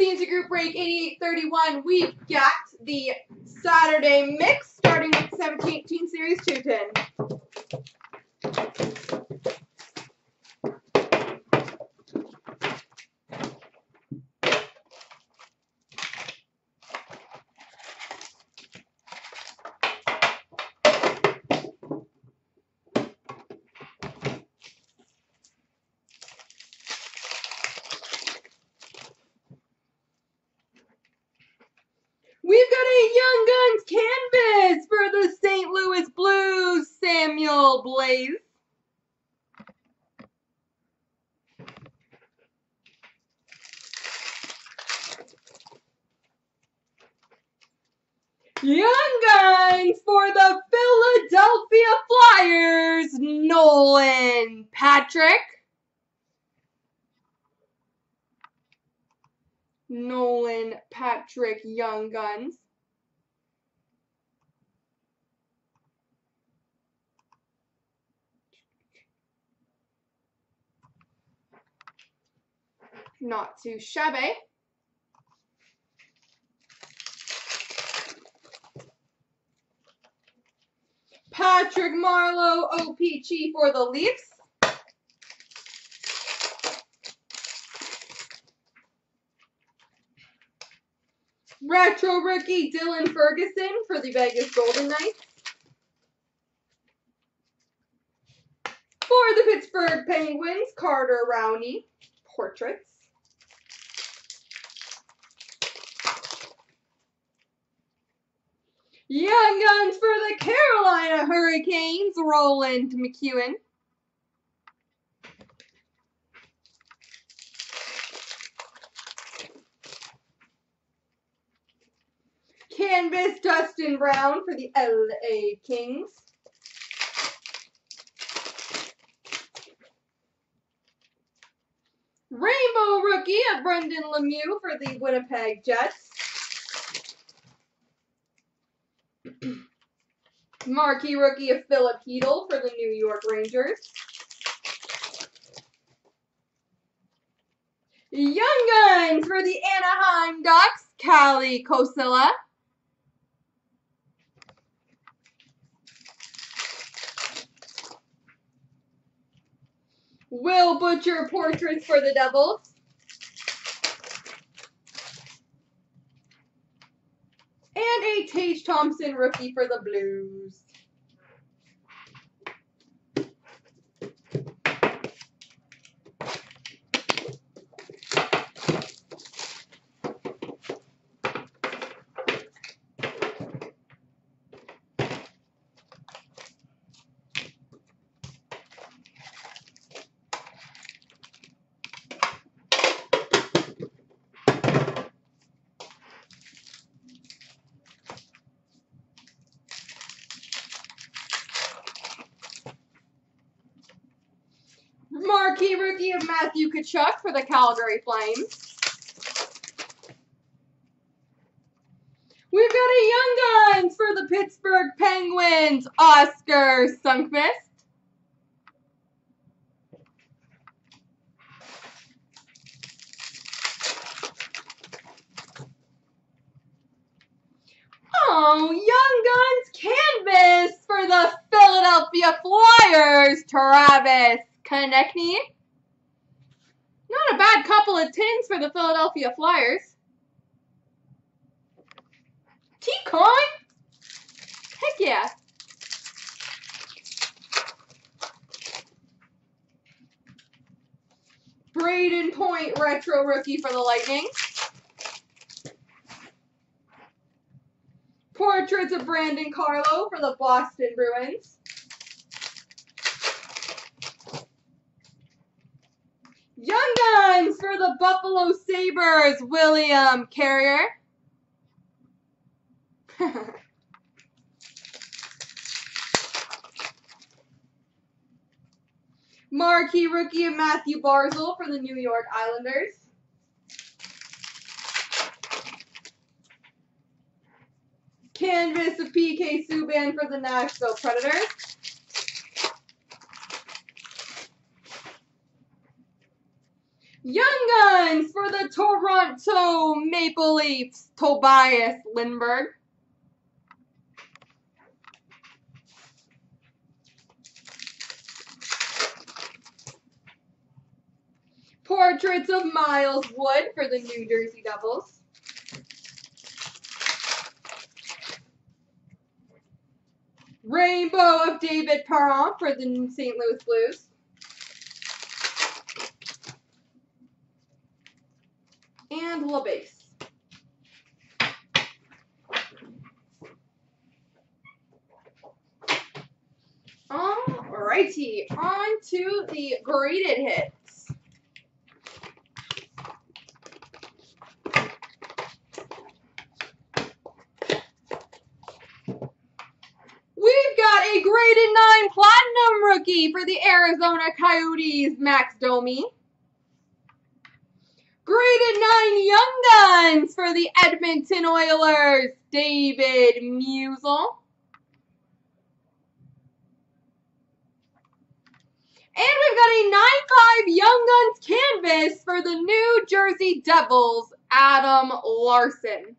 CNC Group Break 8831, we've got the Saturday mix starting with 1718 Series 210. We've got a Young Guns canvas for the St. Louis Blues, Samuel Blais. Young Guns for the Philadelphia Flyers, Nolan Patrick. Nolan Patrick Young Guns. Not too shabby. Patrick Marleau OPC for the Leafs. Retro rookie Dylan Ferguson for the Vegas Golden Knights. For the Pittsburgh Penguins, Carter Rowney, portraits. Young Guns for the Carolina Hurricanes, Roland McKeown. Canvas Dustin Brown for the LA Kings. Rainbow rookie of Brendan Lemieux for the Winnipeg Jets. Marquee rookie of Filip Chytil for the New York Rangers. Young Guns for the Anaheim Ducks, Kalle Kossila. Will Butcher portraits for the Devils. And a Tage Thompson rookie for the Blues. Marquee rookie of Matthew Tkachuk for the Calgary Flames. We've got a Young Guns for the Pittsburgh Penguins, Oskar Sundqvist. Oh, Young Guns canvas for the Philadelphia Flyers, Travis Konecny. Not a bad couple of tins for the Philadelphia Flyers. T-Coin? Heck yeah. Brayden Point retro rookie for the Lightning. Portraits of Brandon Carlo for the Boston Bruins. Young Guns for Buffalo Sabres, William Carrier. Marquee rookie of Mathew Barzal for the New York Islanders. Canvas of PK Subban for the Nashville Predators. Young Guns for the Toronto Maple Leafs, Tobias Lindberg. Portraits of Miles Wood for the New Jersey Devils. Rainbow of David Perron for the St. Louis Blues. And LaBase. Alrighty, on to the graded hits. We've got a graded 9 platinum rookie for the Arizona Coyotes, Max Domi. Graded 9 Young Guns for the Edmonton Oilers, David Musil. And we've got a 9-5 Young Guns canvas for the New Jersey Devils, Adam Larsson.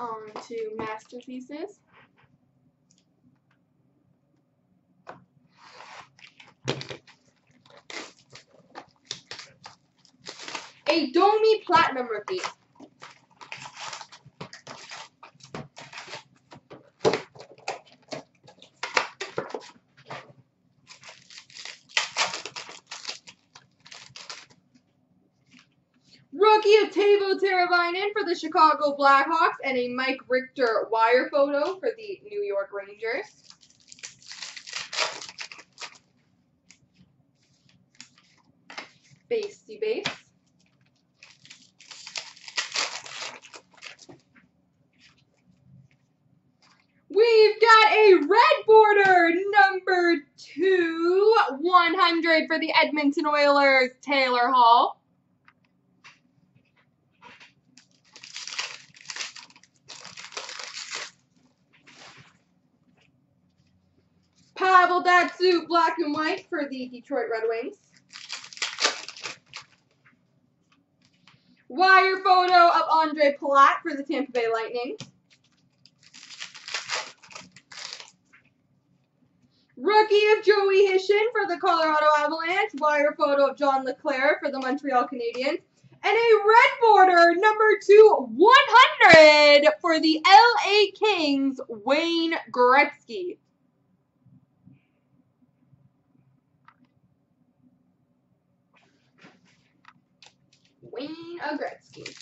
On to masterpieces. A Domi Platinum Rookie. Rookie of Teuvo Teravainen for the Chicago Blackhawks and a Mike Richter wire photo for the New York Rangers. Base to base. We've got a red border, number two, 100 for the Edmonton Oilers, Taylor Hall. Pavel black and white for the Detroit Red Wings. Wire photo of Ondrej Palat for the Tampa Bay Lightning. Rookie of Joey Hishon for the Colorado Avalanche. Wire photo of John LeClair for the Montreal Canadiens. And a red border, number two, 100 for the LA Kings, Wayne Gretzky. Wayne Gretzky.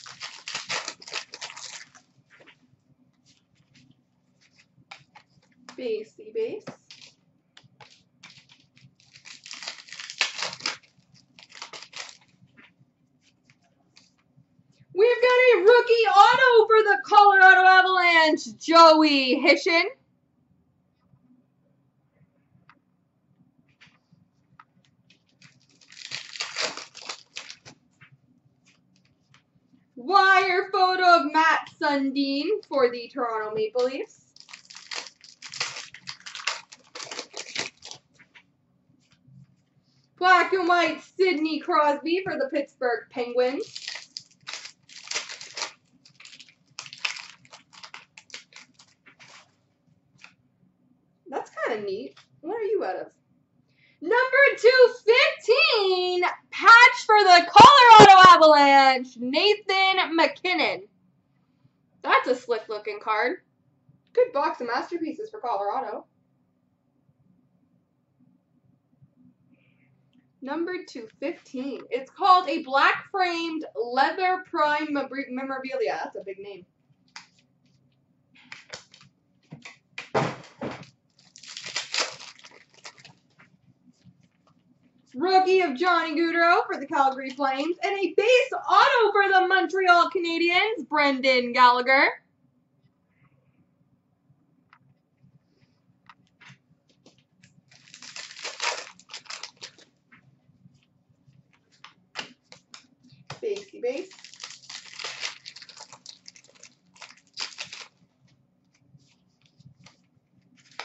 Basey base. We've got a rookie auto for the Colorado Avalanche, Joey Hishon. Wire photo of Mats Sundin for the Toronto Maple Leafs. Black and white Sidney Crosby for the Pittsburgh Penguins. That's kind of neat. What are you out of? Number 215, patch for the Colorado Avalanche, Nathan MacKinnon. That's a slick looking card. Good box of masterpieces for Colorado. Number 215. It's called a black framed leather prime memorabilia. That's a big name. Rookie of Johnny Gaudreau for the Calgary Flames. And a base auto for the Montreal Canadiens, Brendan Gallagher. Basey base.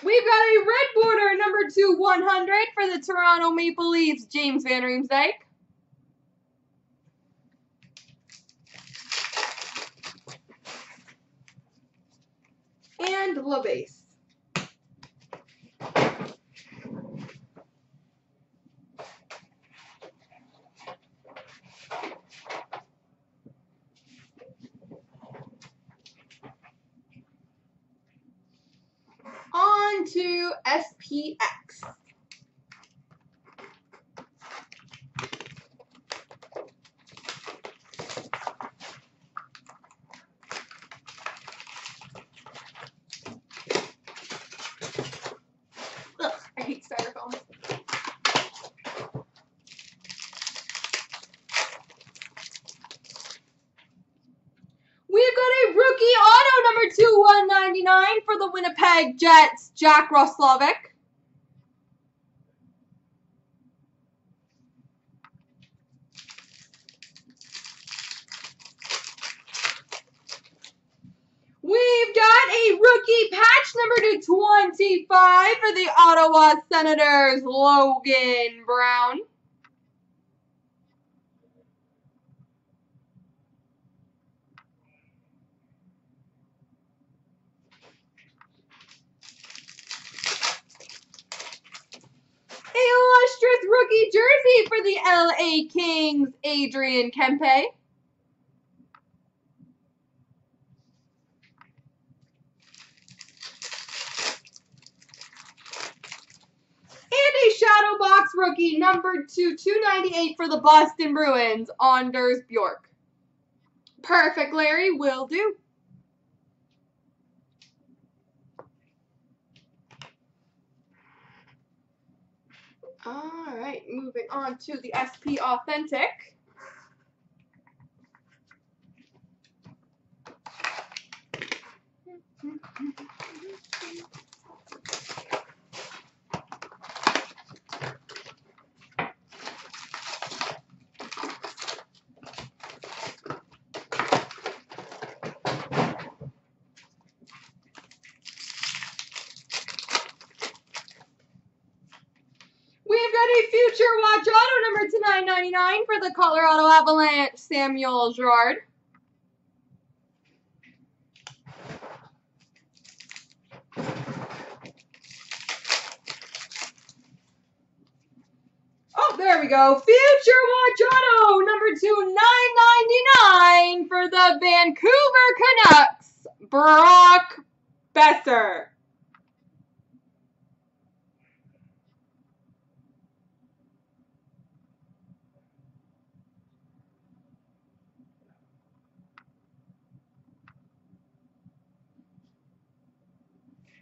We've got a red border number two 100 for the Toronto Maple Leafs, James Van Riemsdyk. And LaBase. On to SPX. Ugh, I hate styrofoam. We've got a rookie auto number two one ninety nine for the Winnipeg Jets, Jack Roslovic. We've got a rookie patch number to 25 for the Ottawa Senators, Logan Brown. A illustrious rookie for the LA Kings, Adrian Kempe. And a shadow box rookie numbered to 298 for the Boston Bruins, Anders Bjork. Perfect, Larry. Will do. All right, moving on to the SP Authentic. Future watch auto number to 999 for the Colorado Avalanche, Samuel Girard. Oh, there we go. Future Watch Auto number two, 999 for the Vancouver Canucks, Brock Boeser.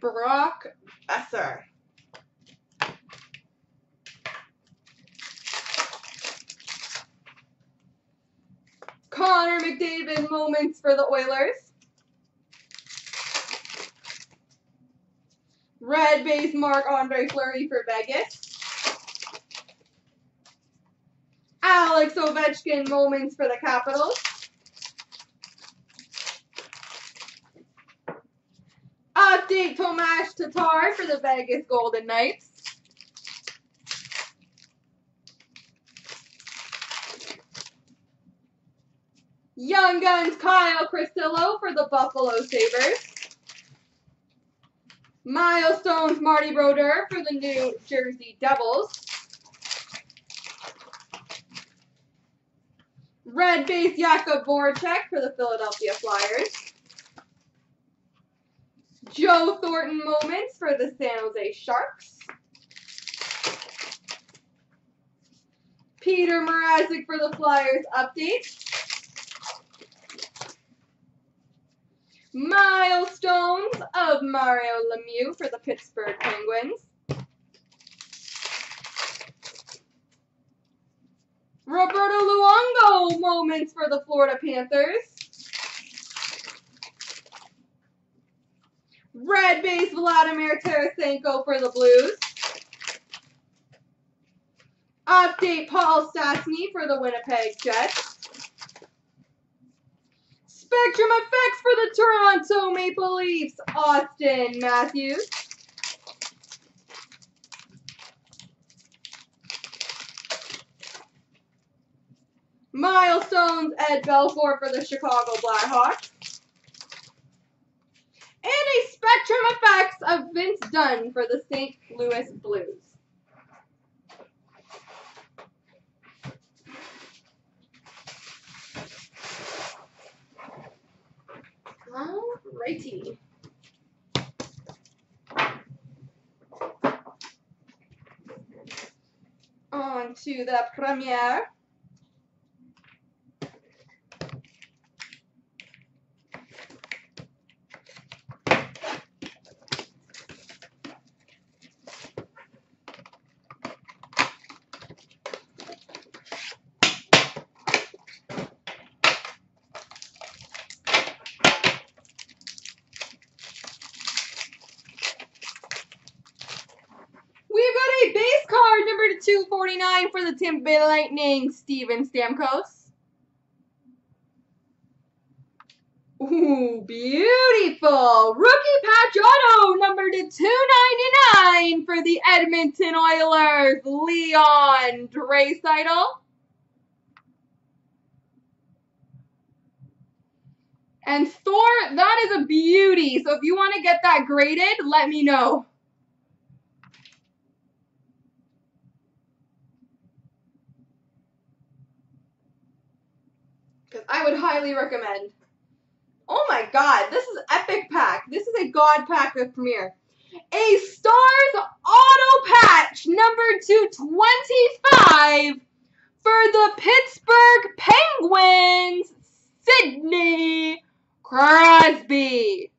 Brock Boeser. Connor McDavid moments for the Oilers. Red base Marc-Andre Fleury for Vegas. Alex Ovechkin moments for the Capitals. Update Tomas Tatar for the Vegas Golden Knights. Young Guns Kyle Criscuolo for the Buffalo Sabres. Milestones Marty Brodeur for the New Jersey Devils. Red base Jakub Voracek for the Philadelphia Flyers. Joe Thornton moments for the San Jose Sharks. Peter Mrazek for the Flyers update. Milestones of Mario Lemieux for the Pittsburgh Penguins. Roberto Luongo moments for the Florida Panthers. Red base Vladimir Tarasenko for the Blues. Update Paul Stastny for the Winnipeg Jets. Spectrum Effects for the Toronto Maple Leafs, Auston Matthews. Milestones, Ed Belfour for the Chicago Blackhawks. And a Spectrum Effects of Vince Dunn for the St. Louis Blues. Alrighty. On to the premiere. We've got a base card number to 249 for the Tampa Bay Lightning, Steven Stamkos. Ooh, beautiful. Rookie patch auto number to 299 for the Edmonton Oilers, Leon Draisaitl. And Thor, that is a beauty. So if you want to get that graded, let me know. Because I would highly recommend. Oh my god, this is epic pack. This is a god pack of Premiere. A Stars Auto Patch number 225 for the Pittsburgh Penguins, Sidney Crosby.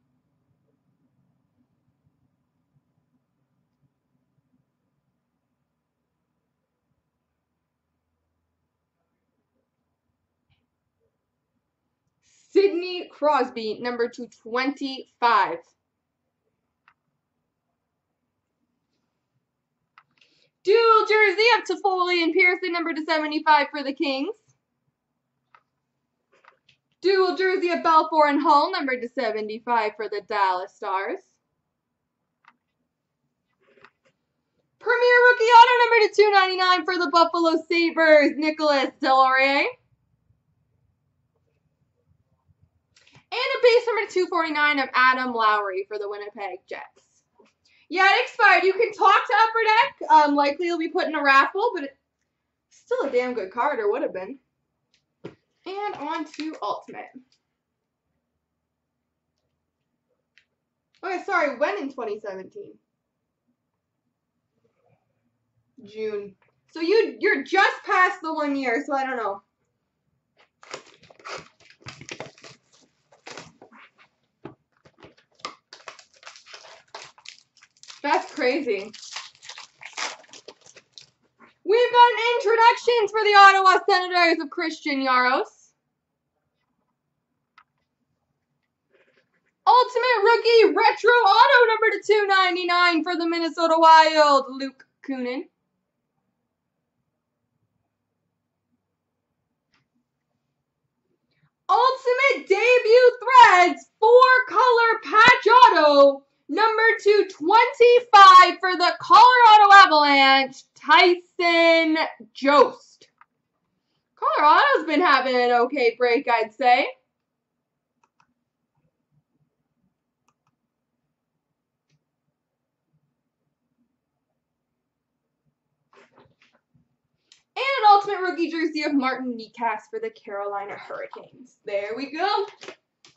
Sidney Crosby, number 225. Dual jersey up Toffoli and Pearson, number to 75 for the Kings. Dual jersey of Belfour and Hull, number to 75 for the Dallas Stars. Premier rookie auto number to 299 for the Buffalo Sabres, Nicolas Deslauriers. And a base number 249 of Adam Lowry for the Winnipeg Jets. Yeah, it expired. You can talk to Upper Deck. Um, likely it'll be put in a raffle, but it's still a damn good card, or would have been. And on to Ultimate. Okay, sorry, when in 2017? June. So you you're just past the one year, so I don't know. That's crazy. We've got introductions for the Ottawa Senators of Christian Jaros. Ultimate Rookie Retro Auto number to 299 for the Minnesota Wild, Luke Kunin. Ultimate Debut Threads, four color patch auto, number 225 for the Colorado Avalanche, Tyson Jost. Colorado's been having an okay break, I'd say. And an ultimate rookie jersey of Martin Necas for the Carolina Hurricanes. There we go.